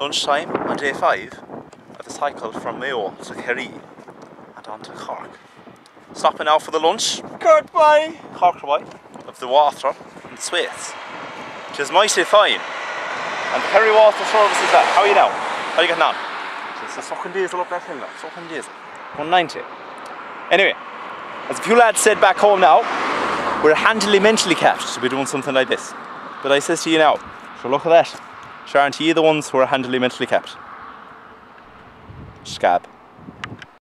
lunchtime on day five of the cycle from Mayo to Kerry and on to Cork. Stopping now for the lunch. Goodbye! Cork goodbye. Of the water and the sweets. Which is mighty fine. And the Kerry Water Service is that. How are you now? How are you getting on? It's a fucking diesel up that hill now. Fucking diesel. 190. Anyway, as a few lads said back home now, we're handily mentally capped to be doing something like this. But I says to you now, so look at that. Sure, aren't you the ones who are handily mentally capped? Scab.